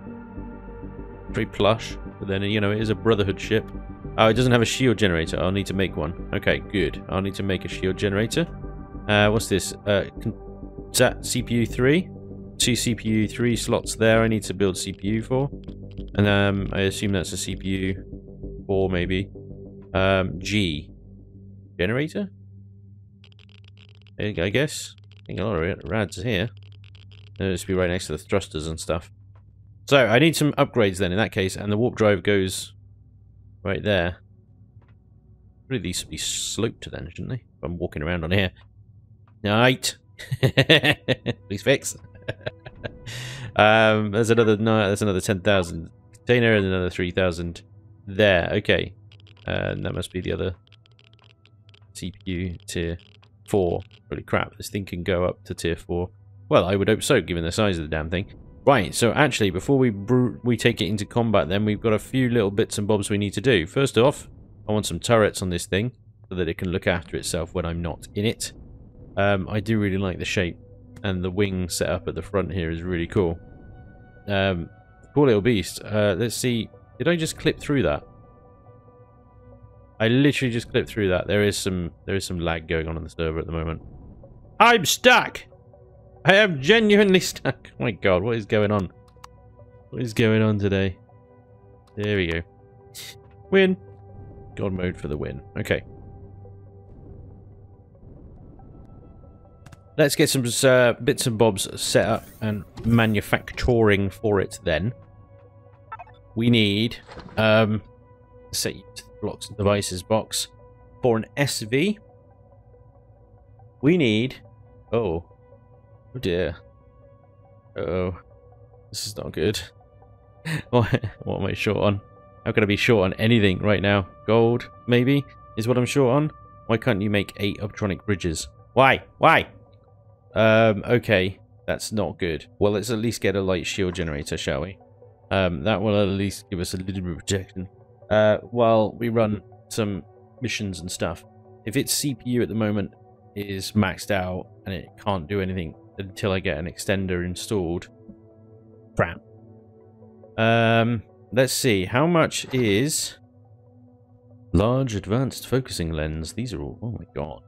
Very plush. But then, you know, it is a Brotherhood ship. Oh, it doesn't have a shield generator. I'll need to make one. Okay, good. I'll need to make a shield generator. Uh, what's this? Uh, is that CPU 3? Two CPU 3 slots there I need to build CPU for. And um, I assume that's a CPU 4 maybe. Um, G. Generator? I guess. I think a lot of rads here. It'll be right next to the thrusters and stuff. So, I need some upgrades then in that case, and the warp drive goes right there. Really, these should be sloped then, shouldn't they? If I'm walking around on here. Knight. Please fix. um, there's another no, there's another 10,000 container and another 3,000 there. Okay. Uh, and that must be the other CPU tier 4. Holy crap, this thing can go up to tier 4. Well, I would hope so, given the size of the damn thing. Right, so actually, before we we take it into combat, then we've got a few little bits and bobs we need to do. First off, I want some turrets on this thing, so that it can look after itself when I'm not in it. Um, I do really like the shape, and the wing set up at the front here is really cool. Um, cool little beast. Uh, let's see, did I just clip through that? I literally just clipped through that. There is some there is some lag going on on the server at the moment. I'm stuck. I am genuinely stuck. Oh my god, what is going on? What is going on today? There we go. Win. God mode for the win. Okay. Let's get some uh, bits and bobs set up and manufacturing for it then. We need um set blocks and devices box for an SV. We need oh oh dear. Uh oh. This is not good. what, what am I short on? How can I be short on anything right now? Gold, maybe, is what I'm short on? Why can't you make eight optronic bridges? Why? Why? Um, okay. That's not good. Well, let's at least get a light shield generator, shall we? Um, that will at least give us a little bit of protection. Uh, while we run some missions and stuff. If its CPU at the moment is maxed out and it can't do anything until I get an extender installed, crap. Um, let's see. How much is large advanced focusing lens? These are all. Oh my god.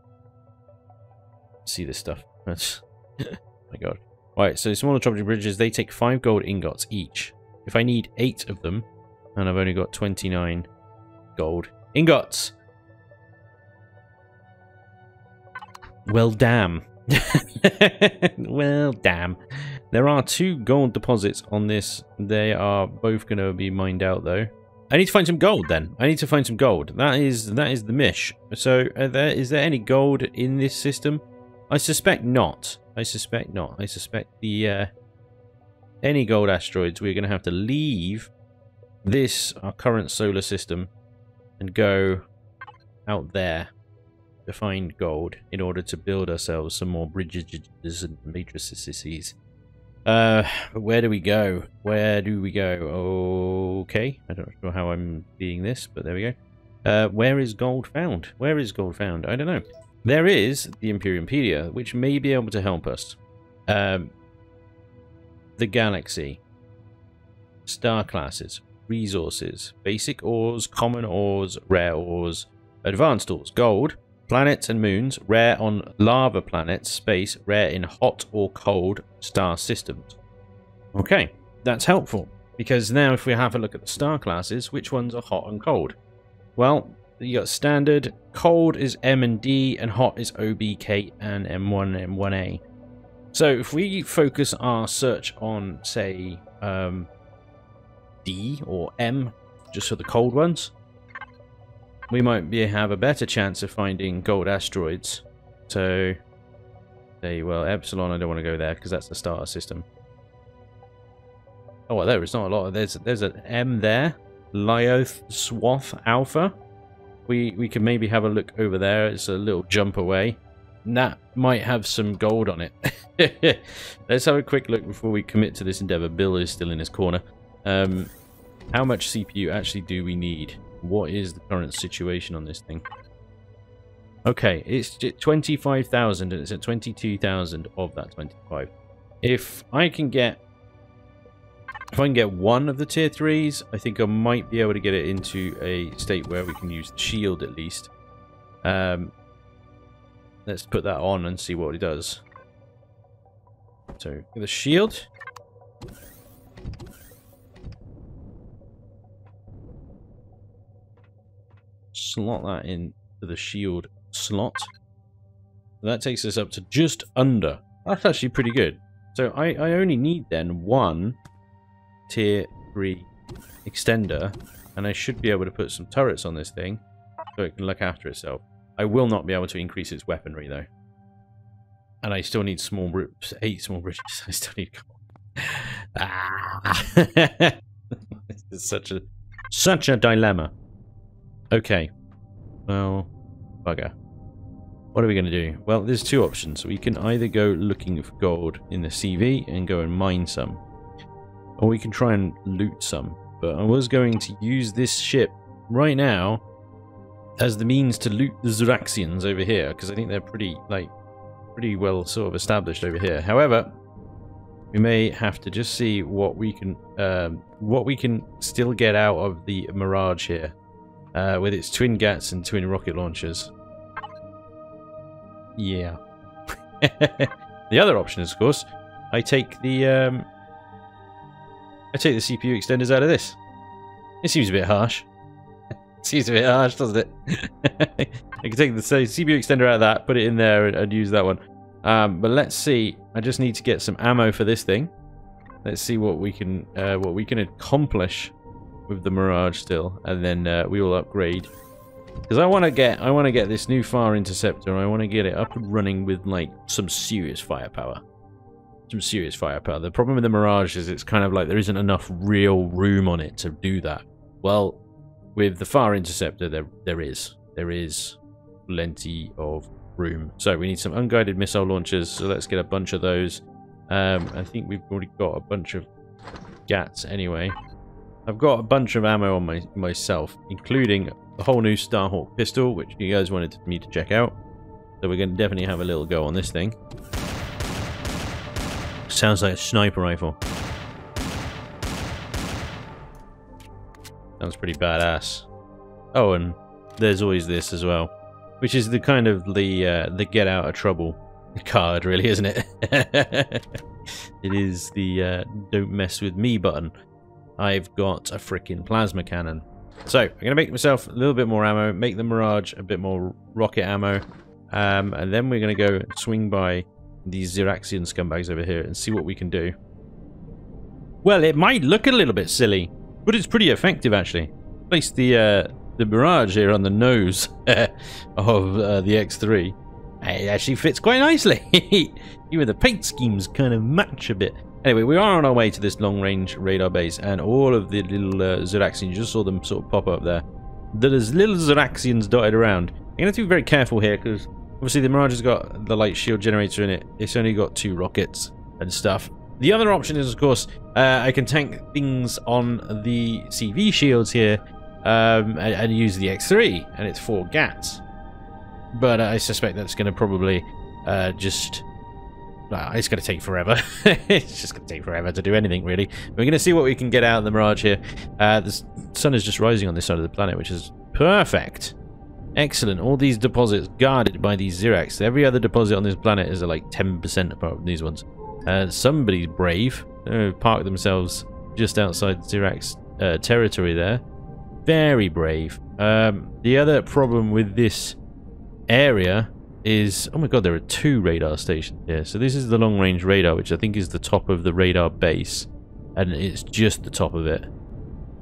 See this stuff. That's. my god. Right, so small optronic bridges, they take 5 gold ingots each. If I need 8 of them, and I've only got 29 gold ingots. Well, damn. well, damn. There are two gold deposits on this. They are both going to be mined out, though. I need to find some gold, then. I need to find some gold. That is that is the mish. So, there, is there any gold in this system? I suspect not. I suspect not. I suspect the uh, any gold asteroids we're going to have to leave this our current solar system and go out there to find gold in order to build ourselves some more bridges and matrices. Uh, where do we go? Where do we go? Okay, I don't know how I'm being this, but there we go. Uh, where is gold found? Where is gold found? I don't know. There is the Empyriopedia, which may be able to help us. Um, the galaxy. Star classes. Resources. Basic ores, common ores, rare ores, advanced ores. Gold. Planets and moons. Rare on lava planets. Space. Rare in hot or cold star systems. Okay, that's helpful. Because now if we have a look at the star classes, which ones are hot and cold? Well, you got standard, cold is M and D, and hot is O, B, K, and M1, M1A. So if we focus our search on, say, um, D or M, just for the cold ones, we might be have a better chance of finding gold asteroids. So, there you well, Epsilon, I don't want to go there because that's the starter system. Oh, well, there is not a lot. There's there's an M there, Lyoth Swath Alpha we we can maybe have a look over there. It's a little jump away. that might have some gold on it. Let's have a quick look before we commit to this endeavor. Bill is still in his corner. Um, how much CPU actually do we need? What is the current situation on this thing? Okay, it's 25,000 and it's at 22,000 of that 25. If I can get if I can get one of the tier 3s, I think I might be able to get it into a state where we can use shield at least. Um, let's put that on and see what it does. So, the shield. Slot that in the shield slot. That takes us up to just under. That's actually pretty good. So I, I only need then one tier 3 extender, and I should be able to put some turrets on this thing so it can look after itself. I will not be able to increase its weaponry though. And I still need small groups, eight small bridges. I still need ah. it's such a such a dilemma. Okay. Well, bugger. What are we going to do? Well, there's two options. We can either go looking for gold in the CV and go and mine some. Or we can try and loot some. But I was going to use this ship right now as the means to loot the Ziraxians over here. Because I think they're pretty, like, pretty well sort of established over here. However, we may have to just see what we can um, what we can still get out of the Mirage here uh, with its twin gats and twin rocket launchers. Yeah. the other option is, of course, I take the um, I take the CPU extenders out of this. It seems a bit harsh. it seems a bit harsh, doesn't it? I can take the CPU extender out of that, put it in there, and, and use that one. Um, but let's see. I just need to get some ammo for this thing. Let's see what we can uh, what we can accomplish with the Mirage still, and then uh, we will upgrade because I want to get I want to get this new Farr Interceptor. I want to get it up and running with like some serious firepower. Some serious firepower. The problem with the Mirage is it's kind of like there isn't enough real room on it to do that. Well, with the Farr Interceptor, there there is there is plenty of room. So we need some unguided missile launchers. So let's get a bunch of those. Um, I think we've already got a bunch of GATs anyway. I've got a bunch of ammo on my myself, including a whole new Starhawk pistol, which you guys wanted me to check out. So we're going to definitely have a little go on this thing. Sounds like a sniper rifle. Sounds pretty badass. Oh, and there's always this as well. Which is the kind of the uh, the get out of trouble card, really, isn't it? it is the uh, don't mess with me button. I've got a freaking plasma cannon. So, I'm going to make myself a little bit more ammo, make the Mirage a bit more rocket ammo, um, and then we're going to go swing by these Ziraxian scumbags over here and see what we can do. Well, it might look a little bit silly, but it's pretty effective, actually. Place the uh, the Mirage here on the nose of uh, the X3. It actually fits quite nicely. Even the paint schemes kind of match a bit. Anyway, we are on our way to this long-range radar base, and all of the little uh, Ziraxians, you just saw them sort of pop up there. There's little Ziraxians dotted around. I'm going to have to be very careful here, because obviously the Mirage has got the light shield generator in it. It's only got two rockets and stuff. The other option is, of course, uh, I can tank things on the CV shields here um, and, and, use the X3, and it's four GATs. But I suspect that's going to probably uh, just it's going to take forever. it's just going to take forever to do anything, really. We're going to see what we can get out of the Mirage here. Uh, the sun is just rising on this side of the planet, which is perfect. Excellent. All these deposits guarded by these Zirax. Every other deposit on this planet is like 10% apart from these ones. Uh, somebody's brave. Uh, parked themselves just outside Zirax uh, territory there. Very brave. Um, the other problem with this area is... Oh my god, there are two radar stations here. So this is the long-range radar, which I think is the top of the radar base. And it's just the top of it.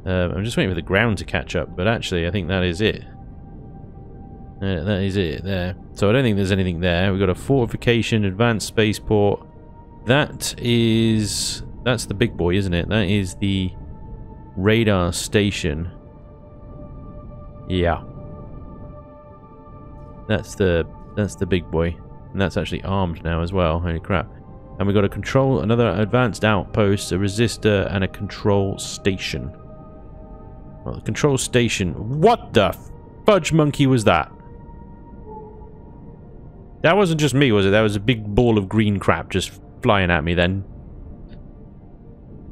Um, I'm just waiting for the ground to catch up, but actually I think that is it. Uh, that is it there. So I don't think there's anything there. We've got a fortification, advanced spaceport. That is... That's the big boy, isn't it? That is the radar station. Yeah. That's the that's the big boy. And that's actually armed now as well. Holy crap. And we've got a control, another advanced outpost, a resistor, and a control station. Well, the control station... What the fudge monkey was that? That wasn't just me, was it? That was a big ball of green crap just flying at me then.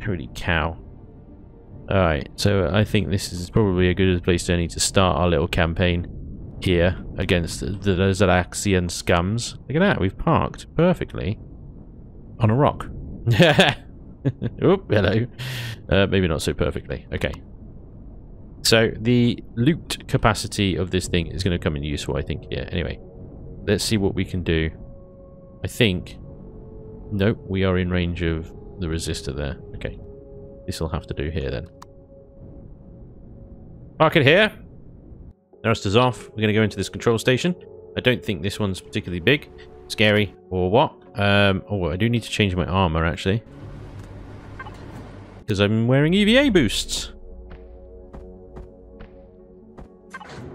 Holy cow. Alright, so I think this is probably a good place to need to start our little campaign here against the, the Ziraxian scums. Look at that, we've parked perfectly on a rock. Oop, hello. Uh, maybe not so perfectly. Okay. So the loot capacity of this thing is going to come in useful, I think. Yeah, anyway. Let's see what we can do. I think... Nope, we are in range of the resistor there. Okay. This will have to do here then. Park it here. Thrusters off. We're going to go into this control station. I don't think this one's particularly big, scary, or what. Um, oh, I do need to change my armor, actually. Because I'm wearing EVA boosts.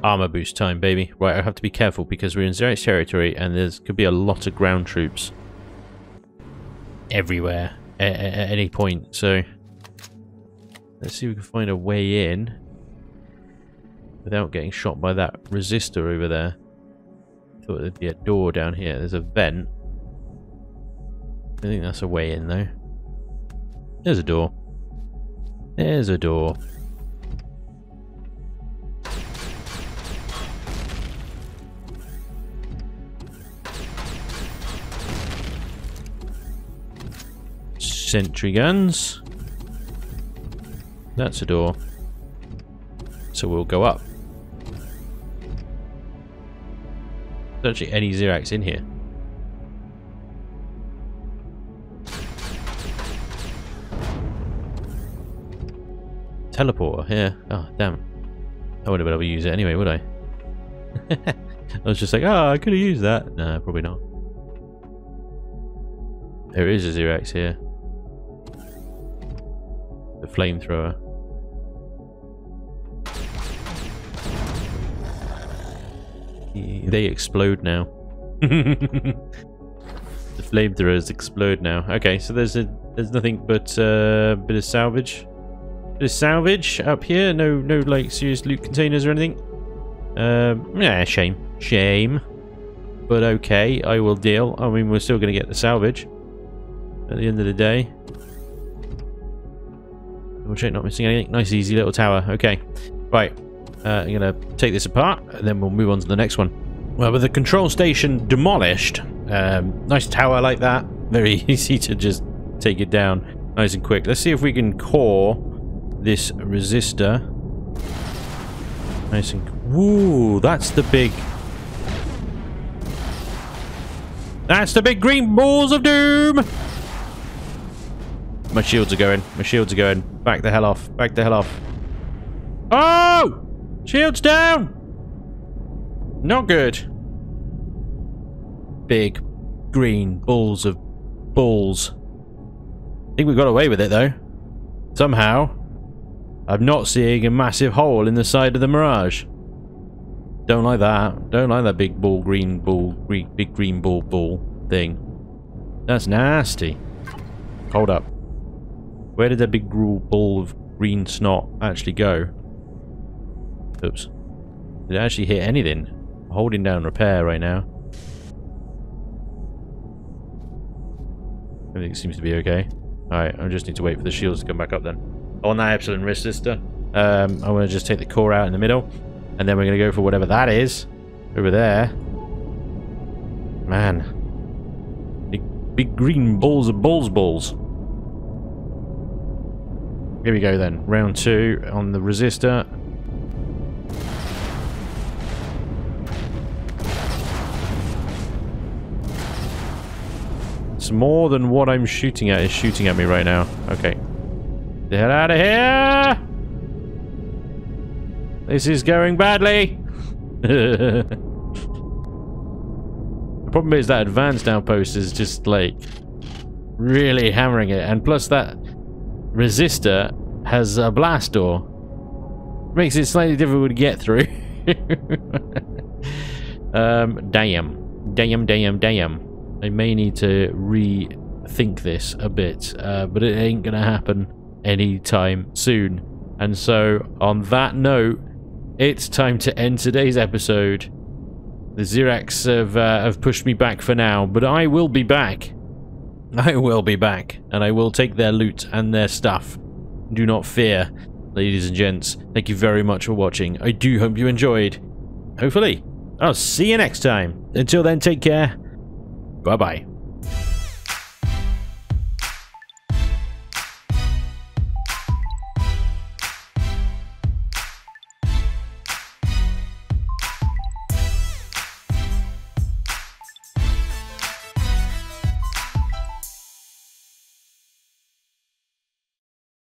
Armor boost time, baby. Right, I have to be careful because we're in Zirax territory and there's could be a lot of ground troops everywhere at, at any point. So let's see if we can find a way in without getting shot by that resistor over there. Thought there'd be a door down here. There's a vent. I think that's a way in though. There's a door. There's a door. Sentry guns. That's a door. So we'll go up. There's actually any Zirax in here. Teleporter, yeah. Oh, damn. I wouldn't be able to use it anyway, would I? I was just like, oh, I could have used that. No, probably not. There is a Zirax here. The flamethrower. They explode now. the flamethrowers explode now. Okay, so there's a there's nothing but a uh, bit of salvage. Bit of salvage up here. No no like serious loot containers or anything. Um yeah, shame. Shame. But okay, I will deal. I mean we're still gonna get the salvage at the end of the day. Double check not missing anything. Nice easy little tower. Okay. Right. Uh, I'm going to take this apart, and then we'll move on to the next one. Well, with the control station demolished, um, nice tower like that, very easy to just take it down nice and quick. Let's see if we can core this resistor. Nice and... Woo, that's the big... That's the big green balls of doom! My shields are going. My shields are going. Back the hell off. Back the hell off. Oh! Shields down! Not good. Big green balls of balls. I think we got away with it though. Somehow. I'm not seeing a massive hole in the side of the Mirage. Don't like that. Don't like that big ball, green ball, green, big green ball ball thing. That's nasty. Hold up. Where did that big ball of green snot actually go? Oops. Did it actually hit anything? I'm holding down repair right now. Everything seems to be okay. Alright, I just need to wait for the shields to come back up then. On that Epsilon resistor, um, I want to just take the core out in the middle. And then we're going to go for whatever that is. Over there. Man. Big, big green balls of balls balls. Here we go then. Round two on the resistor. More than what I'm shooting at is shooting at me right now. Okay. Get out of here! This is going badly! the problem is that advanced outpost is just like really hammering it and plus that resistor has a blast door makes it slightly difficult to get through um damn damn damn damn I may need to rethink this a bit, uh, but it ain't going to happen anytime soon. And so, on that note, it's time to end today's episode. The Zirax have, uh, have pushed me back for now, but I will be back. I will be back, and I will take their loot and their stuff. Do not fear, ladies and gents. Thank you very much for watching. I do hope you enjoyed. Hopefully. I'll see you next time. Until then, take care. Bye-bye.